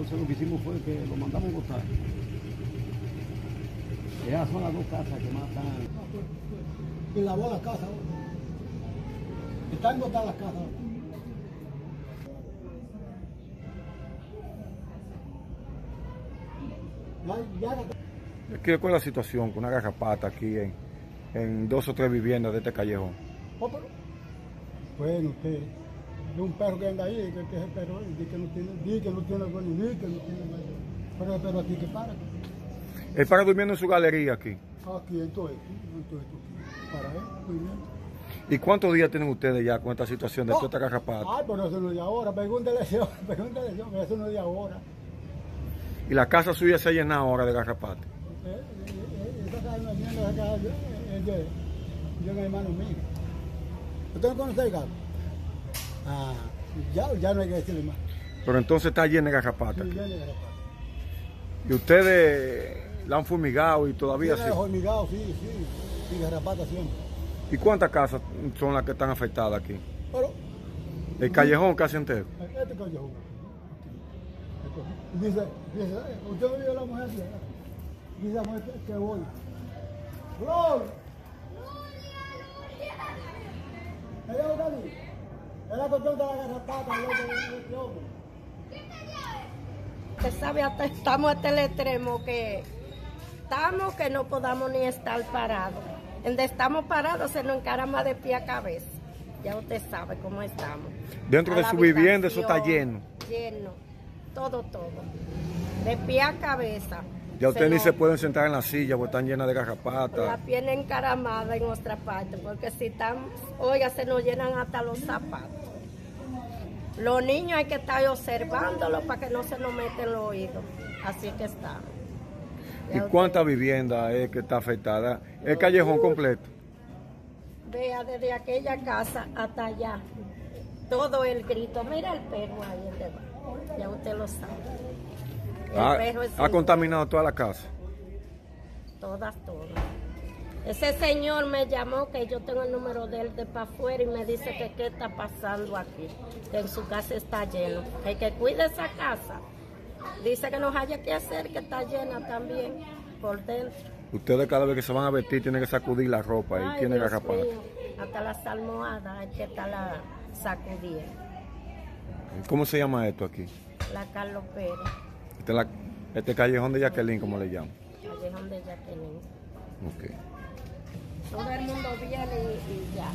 Entonces lo que hicimos fue que lo mandamos a votar. Esas son las dos casas que más están. Y lavó la casa. Están botadas las casas. Ya, ya, ¿Qué, ¿Cuál es la situación con una garrapata aquí en, en dos o tres viviendas de este callejón? Oh, pero- Bueno, usted, de un perro que anda ahí, que, que es el perro, y que no tiene, di que no tiene di que no tiene. Pero el perro aquí que para. Él para durmiendo en su galería aquí. Aquí, en todo esto, en todo esto aquí. Para él, bien. ¿Y cuántos días tienen ustedes ya con esta situación de toda esta garrapata? Ay, pero eso no es de ahora, pregúntale yo, pregúntale yo, que eso no es de ahora. Y la casa suya se ha llenado ahora de garrapata. Eh, eh, eh, Esa casa no es mía, esa casa de un hermano mío. ¿Usted no conoce el gato? Ah, ya, ya no hay que decirle más. Pero entonces está llena de garrapata. Sí, aquí. ya no hay que Y ustedes la han fumigado y todavía sí. hormigado, sí, sí. Y garrapata siempre. ¿Y cuántas casas son las que están afectadas aquí? Pero, El callejón casi entero. este callejón. Dice, dice, eh, usted vio a la mujer. Dice la mujer que, voy. ¡Flor! Cuestión de la garrapata. Usted sabe, hasta estamos hasta el extremo que estamos que no podamos ni estar parados. Donde estamos parados se nos encarama de pie a cabeza. Ya usted sabe cómo estamos. Dentro A de la su vivienda eso está lleno. Lleno. Todo, todo. De pie a cabeza. Ya ustedes ni se pueden sentar en la silla porque están llenas de La garrapatas. pierna encaramada en nuestra parte, porque si estamos, oiga, se nos llenan hasta los zapatos. Los niños hay que estar observándolos para que no se nos meten los oídos. Así que estamos. ¿Y Ya cuántas viviendas es que está afectada? El callejón completo. Vea desde aquella casa hasta allá. Todo el grito. Mira el perro ahí en debajo. Ya usted lo sabe. El Ha, perro es ha contaminado toda la casa. Todas, todas. Ese señor me llamó que yo tengo el número de él de para afuera y me dice que qué está pasando aquí, que en su casa está lleno, que, que cuide esa casa. Dice que no haya que hacer, que está llena también por dentro. Ustedes cada vez que se van a vestir tienen que sacudir la ropa y Ay, tiene Dios garrapatas. mío, hasta las almohadas hay que estarla sacudiendo. ¿Cómo se llama esto aquí? La Carlos Pérez, Este, es la- este callejón de Jacqueline, como le llaman. callejón de Jacqueline. Ok. Todo el mundo viene y, y ya.